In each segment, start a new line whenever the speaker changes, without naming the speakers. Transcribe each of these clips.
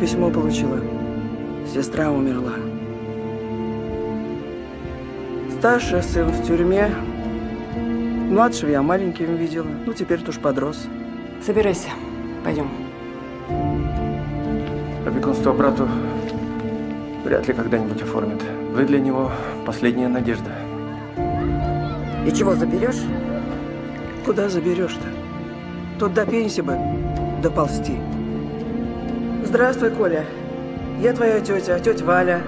письмо получила. Сестра умерла. Старший сын в тюрьме. Младшего я маленьким видела. Ну, теперь тоже подрос.
Собирайся. Пойдем.
Опекунство брату вряд ли когда-нибудь оформят. Вы для него последняя надежда.
И чего заберешь?
Куда заберешь-то? Тут до пенсии бы доползти. Здравствуй, Коля. Я твоя тетя, тетя Валя.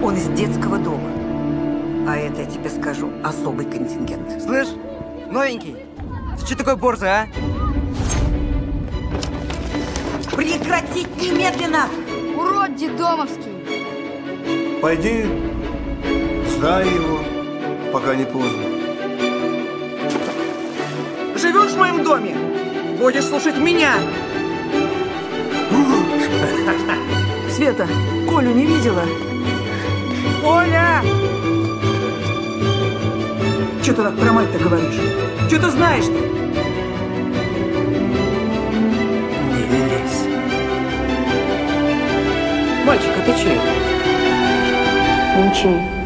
Он из детского дома. А это, я тебе скажу, особый контингент.
Слышь, новенький, ты что такой борзый, а?
Прекратить немедленно!
Урод детдомовский!
Пойди, сдай его, пока не поздно.
Живешь в моем доме? Будешь слушать меня. Света, Колю не видела? Коля! Че ты так про мать-то говоришь? Че ты знаешь-то?
Не лезь.
Мальчик, а ты чей?
Ничего.